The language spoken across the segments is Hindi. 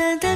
色的。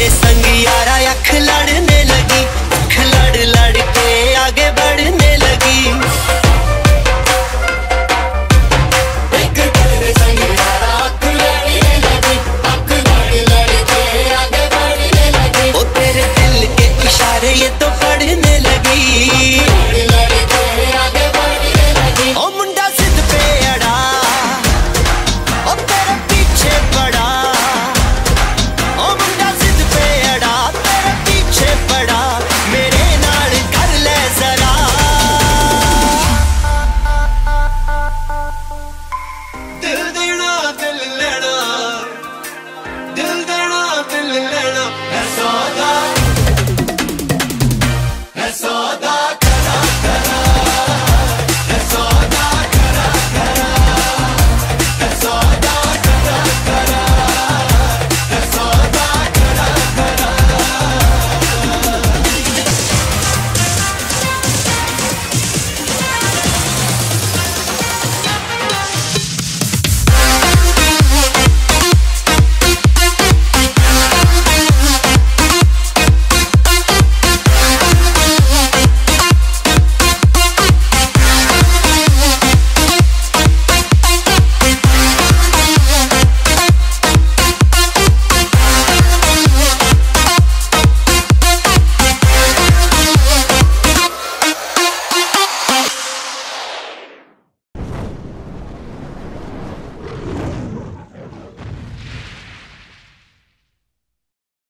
मेरे संगिया